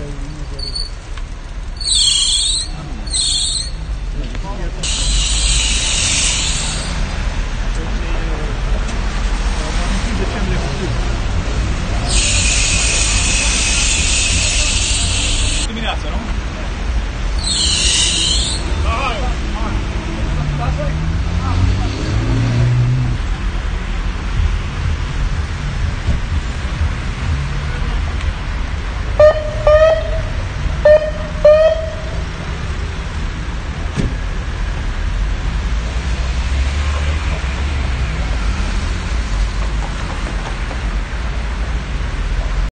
Yang 里